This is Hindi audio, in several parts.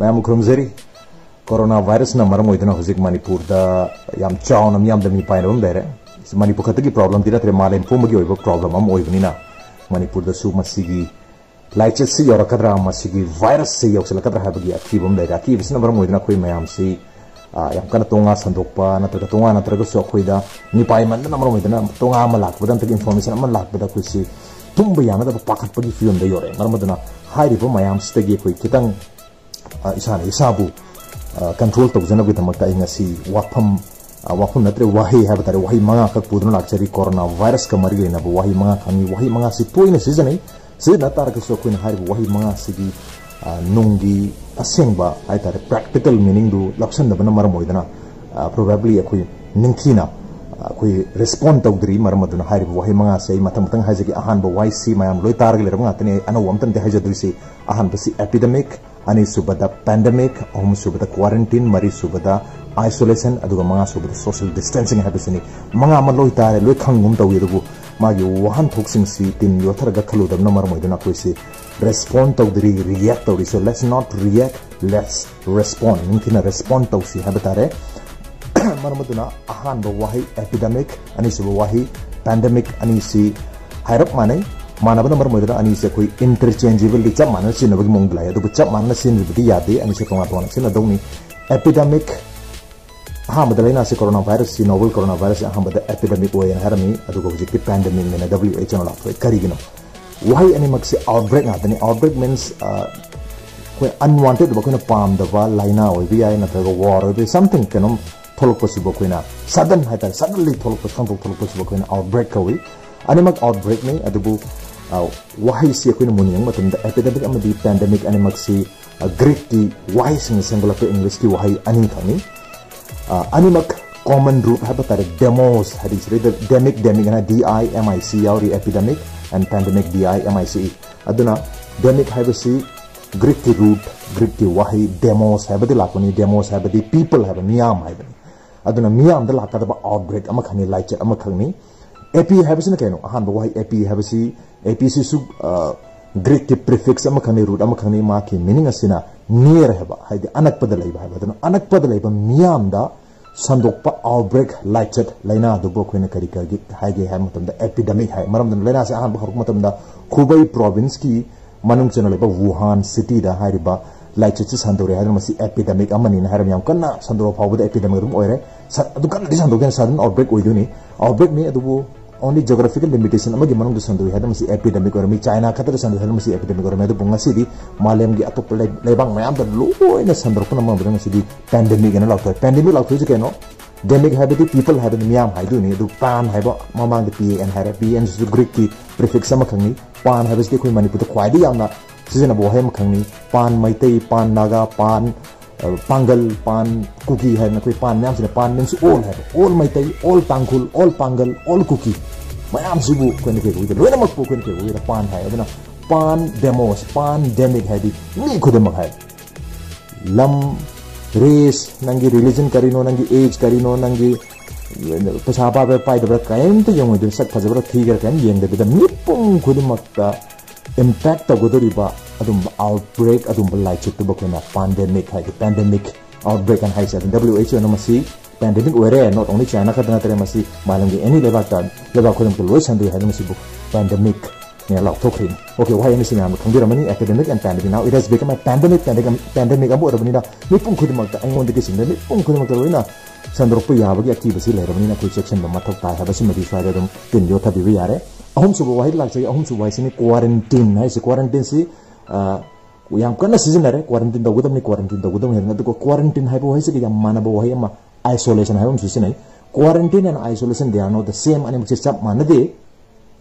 मैम खुरमजरी कोरोना वायरस ना मरम होइदना हुजिक मणिपुर दा याम चाउन am yam da mi painam dere Manipur खतगी problem दी नत्रे मालेम पुमगी ओइबो प्रॉब्लम am ओइबनिना मणिपुर दा सु मसिगी लाइचेस से योरकद्रा मसिगी वायरस से योक्सलकद्रा हाबगी अकीबम दरे अकीबसना मरम होइदना कोइ मयाम से yang kana tonga sandokpa natraga tonga natraga so khoida ni pai man na maro medana tonga ma lak badan tak information ma lak bada kuisi tumba yana da pakat pagi film da yore mar madana hai ri bo mayam stegi koi kitang isana isabu control to jana gita makta inga si wafam wafam natre wahi ha batare wahi manga ka pudun lakchari corona virus ka mari na wahi manga kami wahi manga si toina season ai sina tar ka so koina hai wahi manga si nunggi asengba hai tare practical meaning du laksan da bana mar moidana probably akhui ningthina akhui respond tawdri mar maduna hai wahi manga sei matam tang hai jagi ahan ba wai si mayam loi tar gele ram atne ana wam tan de hai jadri si ahan ba si epidemic subada quarantine mari subada isolation aduga manga subada social distancing habisini manga ma loi tare loi khangum tawi dugu magi wahan thoksing si tin yothar ga khalu dam namar moidana koi si respond tawdri react tawri so let's not react let's respond nintina respond tawsi habatare marmaduna ahan ba wahi epidemic मानब नंबर मोद अनी से कोई इंटरचेंजेबल चप मान सिनबगी मोंग लाय अदु चप मान सिनबदी यादे अनी से तोंगा तोंगा सिन एपिडेमिक अहमद लेना से कोरोना वायरस सी नोवल कोरोना वायरस अहमद एपिडेमिक ओय हरमी अदु पैंडेमिक में डब्ल्यू एच एन लाफो करिगिनो वही अनिमक से आउटब्रेक नादनी आउटब्रेक कोई अनवांटेड बकोना लाइना नत्रगा वॉर ओय समथिंग कनम सडनली आउटब्रेक आउटब्रेक ने अदुबु वही से अखोन मुनिंग मतलब एपिडेमिक अमदी पैंडेमिक अनिमक से ग्रीक की वही सिंग सेंगलप इंग्लिश की वही अनि खनी अनिमक कॉमन रूट है बतारे डेमोस हरी से डेमिक डेमिक है D I M I C और epidemic and pandemic D I M I C अदुना demic है बसी ग्रीक की रूट ग्रीक की वही डेमोस है बदी लाकोनी डेमोस है बदी पीपल है मियाम है बदी अदुना मियाम द लाकदबा आउटब्रेक अमा खनी लाइचर अमा खनी एपी है कहीं अहम वही एपी है एपी से ग्रीक की प्रिफिक्स खनी रूट खनी मा की मीनिंग नियर है अनकपद अनकपद मियाद संदोप आउटब्रेक लाइचत लाइना अखोन करी करी है एपिडेमिक है मरम लाइना से अहम हरक खुबई प्रोविंस की मनुंग चन वुहान सिटी लाइचत से संदोरे एपिडेमिक है कन्ना संदोर फाउद एपिडेमिक कन्ना संदोगे सडन आउटब्रेक आउटब्रेक ने only geographical limitation amagi manung sandu hadam si epidemic or mi china khatar sandu hadam si epidemic or me do bunga sidi malem gi atop lebang mayam da loina sandur kuna mam bunga sidi pandemic na lakto pandemic lakto je keno demic habiti people have miyam haidu ni du pan haibo mamang di pn hare pn su greek ki prefix sama khangni pan habis ki khoi manipur to khwai di yamna sizana bo hem khangni pan maitai pan naga pan pangal pan cookie है ना कोई पान मैम से पान मीन्स ऑल है all Meitei all Tangkhul all Pangal all Kuki ma'am सिबु कोन के हुई लोना मक कोन के हुई पान है अदना पान डेमोस पान डेमिक है दी मी खुद मक है लम रेस नंगी रिलीजन करिनो नंगी एज करिनो नंगी पैसा पाबे पाइदब्रा कायमत यंग सक फजब्रा थीगर कायम येंगदबिदा मिपुंग खुदमक्ता impact tawgodoriba adum outbreak adum lai chitu bokena pandemic hai pandemic outbreak and hai seven WHO no masi pandemic were not only China ka dana tere masi malangi any level ta level ko dum lo sandu hai masi bu pandemic ne la to khin okay why any sinam khangdira mani epidemic and pandemic. Now it has become a pandemic pandemic pandemic abu rabani da ni pung khudmak ta angon de kisim ni pung khudmak ta loina sandoroppu yabagi akibasi le rabani na koi section ba mathok ta ha basi madi swa dum tin yo thabi bi quarantine si yang kana season are quarantine da gudam ni quarantine da gudam hen quarantine hai bo hai si yang mana bo hai ma isolation hai um su quarantine and isolation they are not the same ani mukse chap mana de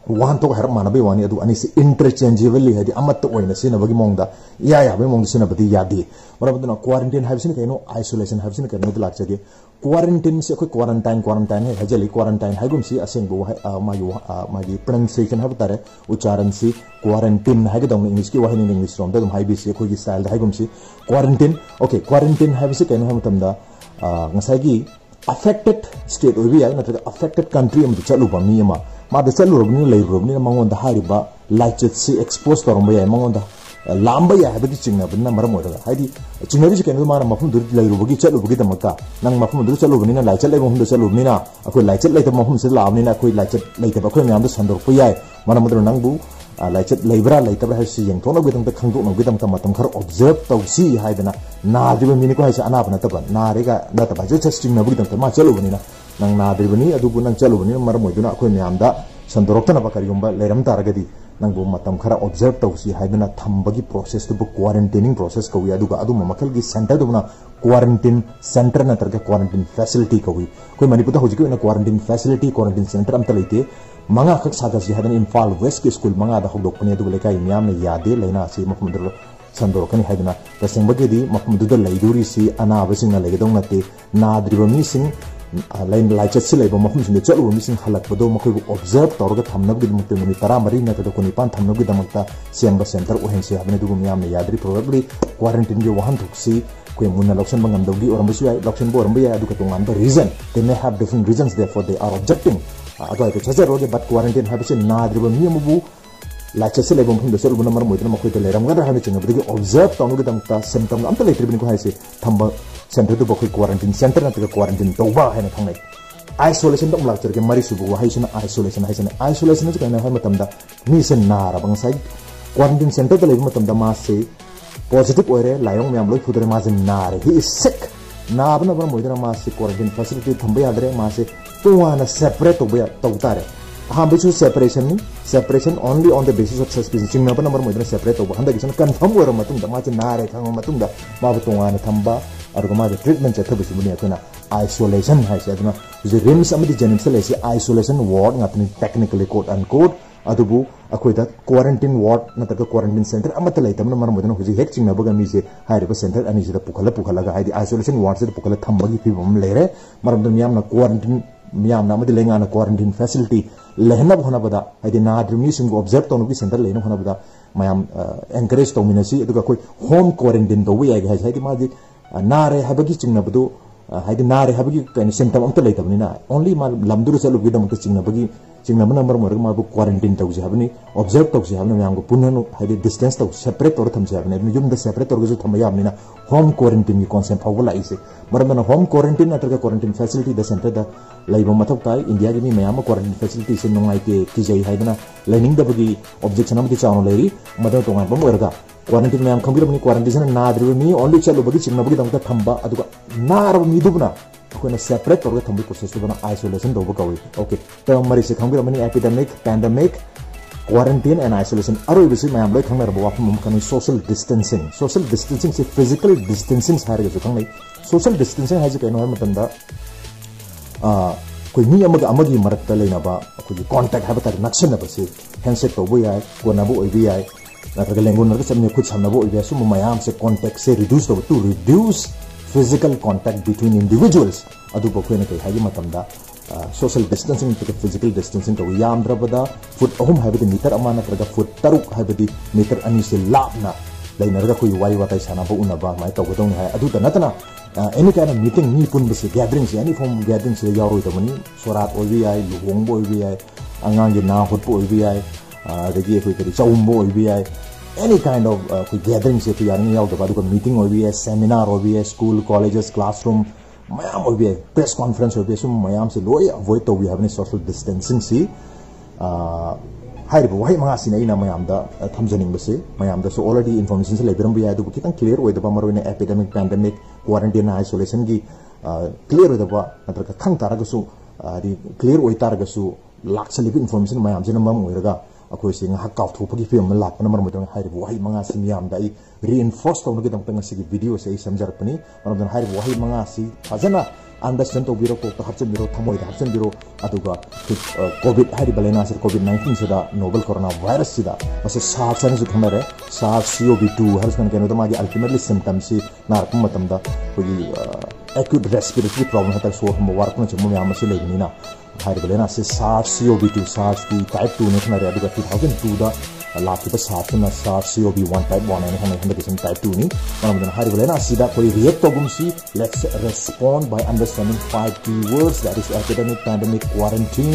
wan to har mana be wani adu ani si interchangeably hai amat to oina sina bagi mongda ya ya be mongda sina badi ya di marabadna quarantine hai sini kaino isolation hai sini kaino lak chagi quarantine से कोई quarantine quarantine है हजली quarantine है असेंग मागी pronunciation है बतारे उच्चारण से quarantine है इंग्लिश की वाहिनी इंग्लिश रोम कोई स्टाइल है quarantine. ओके quarantine है तमदा ngसागी affected state ओबी है नत्र affected country हम चलु बा मी मा मा द चलु रोबनी ले रोबनी मंगों दा हारिबा लाइचेट से expose करम बया मंगों दा ꯂꯥꯝꯕ ꯌꯥꯏ ꯍꯥꯏꯕꯒꯤ ꯆꯤꯡꯅꯕꯅ ꯃꯔꯝ ꯑꯣꯏꯔꯒ ꯍꯥꯏꯗꯤ ꯆꯤꯡꯅꯔꯤꯁꯤ ꯀꯩꯅꯣ ꯃꯥꯅ ꯃꯐꯝꯗꯨꯗ ꯂꯩꯔꯨꯕꯒꯤ ꯆꯠꯂꯨꯕꯒꯤꯗꯃꯛꯇ ꯅꯪ ꯃꯐꯝ ꯑꯗꯨꯗ ꯆꯠꯂꯨꯕꯅꯤꯅ ꯂꯥꯏꯆꯠ ꯂꯩꯕ ꯃꯐꯝꯗ ꯆꯠꯂꯨꯕꯅꯤꯅ ꯑꯩꯈꯣই ꯂꯥꯏꯆꯠ ꯂꯩꯇꯕ ꯃꯐꯝꯁꯤꯗ ꯂꯥꯛꯑꯕꯅꯤꯅ ꯑꯩꯈꯣꯏ ꯂꯥꯏꯆꯠ ꯂꯩꯇꯕ ꯑꯩꯈꯣꯏ ꯃꯌꯥꯝꯗ ꯁꯟꯗꯣꯔꯛꯄ ꯌꯥꯏ ꯃꯔꯝ ꯑꯗꯨꯅ ꯅꯪꯕꯨ ꯂꯥꯏꯆꯠ ꯂꯩꯕ꯭ꯔꯥ ꯂꯩꯇꯕ꯭ꯔꯥ ꯍꯥꯏꯕꯁꯤ ꯌꯦꯡꯊꯣꯛꯅꯕꯒꯤꯗꯃꯛꯇ ꯈꯪꯗꯣꯛꯅꯕꯒꯤꯗꯃꯛꯇ ꯃꯇꯝ ꯈꯔ ꯑꯣꯕꯖꯔꯕ ꯇꯧꯁꯤ ꯍꯥꯏꯗꯅ ꯅꯥꯗ꯭ꯔꯤꯕ ꯃꯤꯅꯤꯀꯣ ꯍꯥꯏꯁꯦ ꯑꯅꯥꯕ ꯅꯠꯇꯕ ꯅꯥꯔꯦꯒ ꯅꯠꯇꯕ ꯍꯥꯏꯁꯦ ꯆꯠ ꯆꯤꯡꯅꯕꯒꯤꯗꯃꯛꯇ ꯃꯥ ꯆꯠꯂꯨꯕꯅꯤꯅ ꯅꯪ ꯅꯥꯗ꯭ꯔꯤꯕꯅꯤ ꯑꯗꯨꯕꯨ ꯅꯪ ꯆꯠꯂꯨꯕꯅꯤꯅ ꯃꯔꯝ ꯑꯣꯏꯗꯨꯅ ꯑꯩꯈꯣꯏ ꯃꯌꯥꯝꯗ ꯁꯟꯗꯣꯔꯛꯇꯅꯕ ꯀꯔꯤꯒꯨꯝꯕ ꯂꯩꯔꯝ ꯇꯥꯔꯒꯗꯤ ꯅꯪꯕꯨ ꯃꯇꯝ ꯈꯔ ꯑꯣꯕꯖꯔꯕ ꯇꯧꯁꯤ ꯍꯥꯏꯗꯨꯅ ꯊꯝꯕꯒꯤ ꯄ꯭ꯔꯣꯁꯦꯁꯇꯨꯕꯨ ꯀ꯭ꯋꯥꯔꯦꯟꯇꯤꯅꯤꯡ ꯄ꯭ꯔꯣꯁꯦꯁ ꯀꯧꯏ ꯑꯗꯨꯒ ꯑꯗꯨꯝꯕ ꯃꯈꯜꯒꯤ ꯁꯦꯟꯇꯔꯗꯨꯅ ꯀ꯭ꯋꯥꯔꯦꯟꯇꯤꯟ ꯁꯦꯟꯇꯔ ꯅꯠꯇ꯭ꯔꯒ ꯀ꯭ꯋꯥꯔꯦꯟꯇꯤꯟ ꯐꯦꯁꯤꯂꯤꯇꯤ ꯀꯧꯏ ꯑꯩꯈꯣꯏ ꯃꯅꯤꯄꯨꯔꯗ ꯍꯧꯖꯤꯛꯀꯤ ꯑꯣꯏꯅ ꯀ꯭ꯋꯥꯔꯦꯟꯇꯤꯟ ꯐꯦꯁꯤꯂꯤꯇꯤ ꯀ꯭ꯋꯥꯔꯦꯟꯇꯤꯟ ꯁꯦꯟꯇꯔ ꯑꯝꯇ ꯂꯩꯇꯦ ꯃꯉꯥ ꯈꯛ ꯁꯥꯒꯠꯁꯤ ꯍꯥꯏꯗꯅ ꯏꯝꯐꯥꯜ ꯋꯦꯁꯀꯤ ꯁ꯭ꯀꯨꯜ ꯃꯉꯥꯗ ꯍꯧꯗꯣꯛꯄꯅꯤ ꯑꯗꯨꯒ ꯂꯩꯀꯥꯏ ꯃꯌꯥꯝꯅ ꯌꯥꯗꯦ ꯂꯩꯅꯥ ꯑꯁꯤ ꯃꯐꯝ ꯑꯗꯨꯗ ꯁꯟꯗꯣꯔꯛꯀꯅꯤ ꯍꯥꯏꯗꯅ ꯇꯁꯦꯡꯕꯒꯤꯗꯤ ꯃꯐꯝ ꯑꯗꯨꯗ ꯂꯩꯗꯣꯔꯤꯁꯤ ꯑꯅꯥꯕꯁꯤꯡꯅ ꯂꯩꯒꯗꯧ ꯅꯠꯇꯦ ꯅꯥꯗ꯭ꯔꯤꯕ ꯃꯤꯁꯤꯡ मफम चलुब मीसिंग हलकदो मखोब ऑब्ज़र्व तौर थमनबगीदमक मिनट तरह मरी नतद कुनिपान थमनबगीदमक सेंब सेंटर ओहेंसे है मैम यादरी प्रोबेबली क्वारंटीन की वहानथोक्सी कोई मुन्ना लक्षण बंगमदगी औरमबसु याय लक्षण बो औरमब याय अदुका तोंगान region they may have different reasons therefore they are objecting अदो आइको छजे रोगे बट क्वारंटाइन हाबसे नाद्रिबो मी अमबु लाइचस से लेबम फुंद सलबुन मर मोइदन मखोय ते लेरमगद हाबे चिंग बदगी ऑब्ज़र्व तौनुग सेंटर तो बखे क्वारंटीन सेंटर नाते क्वारंटीन तौबाने तो थाने आइसोलेसन तो लाचर के मरी सूब आइसोलेसन है आइसोलेसन कहीं नाब क्वारंटीन सेंटर तो लेबसे पॉजिटिव हो रे लाइन मैम लो फुदर मे नारे हि इज़ से नाब नाबना मैसे क्वारंटीन फैसीलिटी थम यादर मैसे तुवा सेपरेट तौता है अहम separation separation only on the basis of suspension Singh number मैं सेपरेट तब हम कन्फर्म हो रहा मैं नारे खाने मा तुवा थम्बा chatha bisu buni atuna isolation hai se aduna. Je rims amadi jenims le se isolation ward ngatni technically quote unquote. अदुबु अखोइदा क्वारंटाइन वार्ड नतक क्वारंटाइन सेंटर अमत लेतमन मरम मदन हुजि हेक चिंगनबग मीसे हाइरब सेंटर अनि जिदा पुखल पुखलगा हाइदि आइसोलेशन वार्ड से पुखल थम्बगी फिबम लेरे मरम दम यामना क्वारंटाइन मियामना मदि लेंगाना क्वारंटाइन फैसिलिटी लेहनब होनबदा हाइदि नाद्रि मीसिंग ऑब्ज़र्व तोनुगी सेंटर लेनो होनबदा मयाम एनकरेज तोमिनसी अदुगा कोइ होम क्वारंटाइन तोबु याइ हाइदि मादि नारे हाबगी चिंगनबदु हाइदि नारे हाबगी कैन सिम्टम अमत लेतबनिना। ओनली मा लमदुर चलुगी दमत चिंगनबगी चिंगनब नंबर मरग मा क्वारंटाइन तौजे हाबनी ऑब्ज़र्व तौजे हाबनी मैम को पुनः हाइदि डिस्टेंस तौ सेपरेट तौर थमजे हाबनी युम द सेपरेट तौर जो थम होम क्वारंटाइन की कॉन्सेप्ट फाव लाइसे मरम होम क्वारंटाइन नत्रगा क्वारंटाइन फैसिलिटी द सेंटर द लाइबो इंडिया की मी क्वारंटाइन फैसिलिटी से नोंगाइते किजै हाइदना लाइनिंग दबगी लेरी बम ओरगा क्वारंटाइन मैम खंगिरबनी क्वारंटाइन नाद्रिबो मी ओनली चलुबगी चिंगनबगी दमता थंबा अदुगा नारब मी दुबना अखोना सेपरेट तौर थम्बी प्रोसेस तुबना आइसोलेशन तौब कौई ओके टर्म मरी से खंगिरबनी epidemic pandemic quarantine and isolation अरोइबसी मैम लोय खंगरब वाफम खनि सोशल डिस्टेंसिंग सोशल डिस्टेंसिंग से फ़िज़िकल डिस्टेंसिंग हारगसु खंगनै सोशल डिस्टेंसिंग है आ कोई मी अमग अमगी कांटेक्ट है बता नक्सनबसे हैंडशेक तौब ओइबी याय नत्रग लेंगुन सबने खुद सामनाबो ओइबी सुम मयाम से कांटेक्ट से to reduce physical distancing to yam drabada foot ahum habidi meter ama natraga foot taruk habidi meter ani se lapna lainarga koi wai watai sana bo unaba mai to godong hai adu da natana any kind of meeting ni pun bisi gathering se any form gathering se yaro to mani sorat oibi ai luhong bo oibi ai angang gi na hot bo oibi ai adagi uh, classroom mayam or be a press conference or be sum mayam se loy avoid to we have any social distancing si uh hairibu wahai manga sina ina mayam da thamjaning base mayam da so already information se lebiram bi adu kitang clear oi da ba maro epidemic aku isi ngah tuh pergi film melak mana mana hari wahai mga simiam dari reinforce tau nak kita tengah segi video saya isam jar puni mana mungkin hari wahai mga si anda sentuh biro kok tak hapsen biro tamoi tak hapsen biro aduga covid hari balena sir covid 19 sudah novel corona virus sudah masa saat sana sudah kemarin saat cov2 harus kan kena utama lagi ultimately symptom si narak pergi acute respiratory problem hatta suatu mewarakan cuma yang masih lagi ni nah है लेना से SARS C O B two SARS की टाइप टू ने खनरे two thousand two ꯂꯥꯛꯈꯤꯕ ꯁꯥꯠꯁꯤꯅ ꯁꯥꯔ ꯁꯤ ꯑꯣ ꯕꯤ ꯋꯥꯟ ꯇꯥꯏꯞ ꯋꯥꯟ ꯍꯥꯏꯅ ꯈꯪꯅꯩ ꯍꯟꯗꯛꯀꯤꯁꯤꯅ ꯇꯥꯏꯞ ꯇꯨꯅꯤ ꯃꯔꯝ ꯑꯗꯨꯅ ꯍꯥꯏꯔꯤꯕ ꯂꯥꯏꯅꯥ ꯑꯁꯤꯗ ꯑꯩꯈꯣꯏ react ꯇꯧꯒꯨꯝꯁꯤ let's ꯔꯦꯁꯄꯣꯟ by understanding five ꯀꯤ ꯋꯔꯗꯁ date is ꯑꯦꯄꯤꯗꯦꯃꯤꯛ pandemic quarantine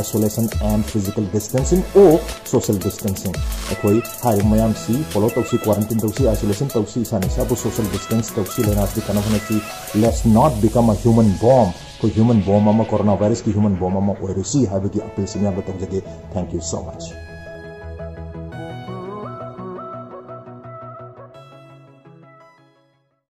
isolation and physical distancing or social distancing ꯑꯩꯈꯣꯏ ꯍꯥꯏꯔꯤꯕ ꯃꯌꯥꯝꯁꯤ ꯐꯣꯂꯣ ꯇꯧꯁꯤ ꯀ꯭ꯋꯥꯔꯟꯇꯤꯟ ꯇꯧꯁꯤ isolation ꯇꯧꯁꯤ ꯏꯁꯥꯅ ꯏꯁꯥꯕꯨ social distance ꯇꯧꯁꯤ ꯂꯥꯏꯅꯥꯁꯤ ꯀꯟꯅ ꯍꯣꯠꯅꯁꯤ let's not become a human bomb ꯑꯩꯈꯣꯏ human bomb ꯑꯃ ꯀꯣꯔꯣꯅꯥ ꯚꯥꯏꯔꯁꯀꯤ human bomb ꯑꯃ ꯑꯣꯏꯔꯁꯤ ꯍꯥꯏꯕꯒꯤ ꯑꯄꯤꯜꯁꯤ ꯃꯌꯥꯝꯗ ꯇꯧꯖꯒꯦ thank you so much